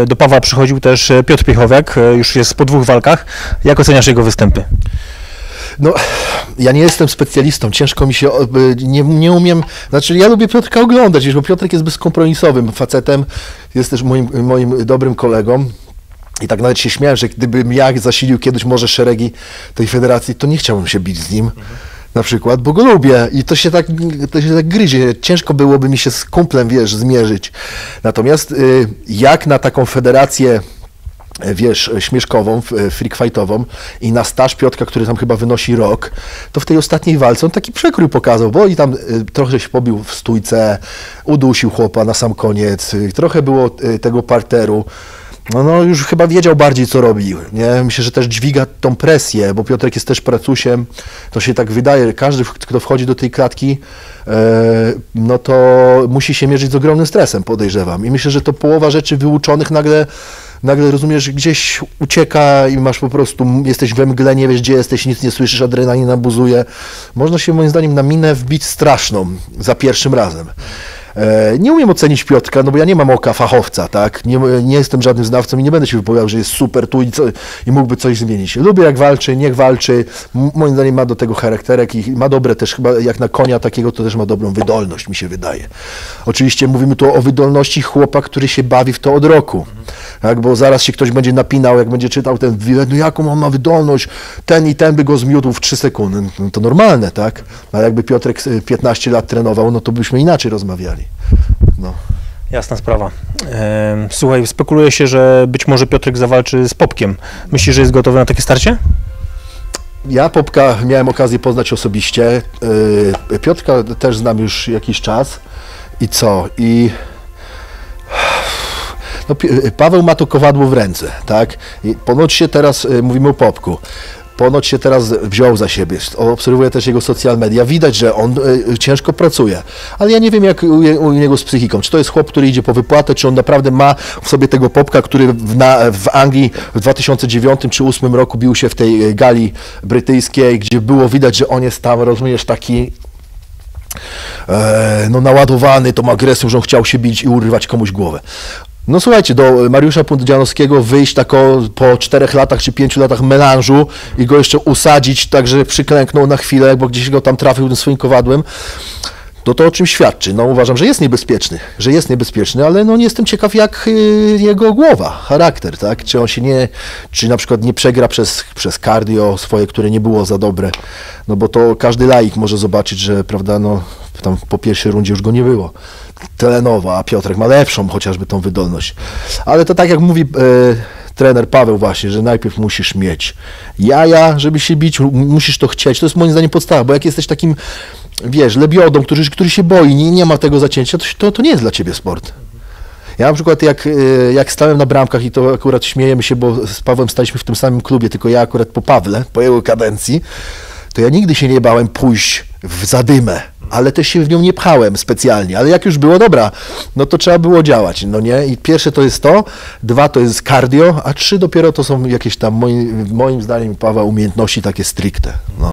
E, Do Pawła przychodził też e, Piotr Piechowiak, e, już jest po dwóch walkach. Jak oceniasz jego występy? No, ja nie jestem specjalistą, ciężko mi się, nie, nie umiem, znaczy ja lubię Piotrka oglądać, bo Piotrek jest bezkompromisowym facetem, jest też moim, moim dobrym kolegą. I tak nawet się śmiałem, że gdybym ja zasilił kiedyś może szeregi tej federacji, to nie chciałbym się bić z nim. Na przykład, bo go lubię i to się tak, to się tak gryzie. Ciężko byłoby mi się z kumplem, wiesz, zmierzyć. Natomiast y, jak na taką federację wiesz, śmieszkową, f- freak fightową i na staż Piotka, który tam chyba wynosi rok, to w tej ostatniej walce on taki przekrój pokazał, bo i tam y, trochę się pobił w stójce, udusił chłopa na sam koniec, y, trochę było y, tego parteru. No, no już chyba wiedział bardziej, co robił. Nie? Myślę, że też dźwiga tą presję, bo Piotrek jest też pracusiem. To się tak wydaje, każdy, kto wchodzi do tej klatki, e, no to musi się mierzyć z ogromnym stresem, podejrzewam. I myślę, że to połowa rzeczy wyuczonych nagle nagle rozumiesz, że gdzieś ucieka i masz po prostu, jesteś we mgle, nie wiesz gdzie jesteś, nic nie słyszysz, adrenalina buzuje. Można się moim zdaniem na minę wbić straszną za pierwszym razem. E, Nie umiem ocenić Piotrka, no bo ja nie mam oka fachowca, tak? Nie, nie jestem żadnym znawcą i nie będę się wypowiadał, że jest super tu i, co, i mógłby coś zmienić. Lubię jak walczy, niech walczy. Moim zdaniem ma do tego charakterek i ma dobre też, chyba jak na konia takiego, to też ma dobrą wydolność, mi się wydaje. Oczywiście mówimy tu o wydolności chłopa, który się bawi w to od roku. Tak, bo zaraz się ktoś będzie napinał, jak będzie czytał ten wywiad, no jaką on ma wydolność, ten i ten by go zmiótł w 3 sekundy. No to normalne, tak? Ale jakby Piotrek y, 15 lat trenował, no to byśmy inaczej rozmawiali. No. Jasna sprawa. Słuchaj, spekuluje się, że być może Piotrek zawalczy z Popkiem. Myślisz, że jest gotowy na takie starcie? Ja Popka miałem okazję poznać osobiście. Yy, Piotrka też znam już jakiś czas. I co? I no, Paweł ma to kowadło w ręce, tak? I ponoć się teraz, y, mówimy o Popku, ponoć się teraz wziął za siebie. Obserwuję też jego social media. Widać, że on y, ciężko pracuje. Ale ja nie wiem, jak u, niego z psychiką. Czy to jest chłop, który idzie po wypłatę, czy on naprawdę ma w sobie tego Popka, który w, na, w Anglii w 2009 czy 2008 roku bił się w tej gali brytyjskiej, gdzie było widać, że on jest tam, rozumiesz, taki e, no, naładowany tą agresją, że on chciał się bić i urywać komuś głowę. No słuchajcie, do Mariusza Pundzianowskiego wyjść tako po czterech latach czy pięciu latach melanżu i go jeszcze usadzić tak, że przyklęknął na chwilę, bo gdzieś go tam trafił tym swoim kowadłem, to to o czym świadczy. No uważam, że jest niebezpieczny, że jest niebezpieczny, ale no nie jestem ciekaw jak y, jego głowa, charakter, tak? Czy on się nie, czy na przykład nie przegra przez, przez cardio swoje, które nie było za dobre, no bo to każdy laik może zobaczyć, że prawda, no tam po pierwszej rundzie już go nie było. Telenowa, a Piotrek ma lepszą chociażby tą wydolność. Ale to tak jak mówi e, trener Paweł właśnie, że najpierw musisz mieć jaja, żeby się bić, mu- musisz to chcieć. To jest moim zdaniem podstawa, bo jak jesteś takim, wiesz, lebiodą, który, który się boi, nie, nie ma tego zacięcia, to, to, to nie jest dla ciebie sport. Ja na przykład jak, e, jak stałem na bramkach i to akurat śmiejemy się, bo z Pawłem staliśmy w tym samym klubie, tylko ja akurat po Pawle, po jego kadencji, to ja nigdy się nie bałem pójść w zadymę, ale też się w nią nie pchałem specjalnie, ale jak już było dobra, no to trzeba było działać, no nie? I pierwsze to jest to, dwa to jest cardio, a trzy dopiero to są jakieś tam, moim, moim zdaniem, Paweł, umiejętności takie stricte, no.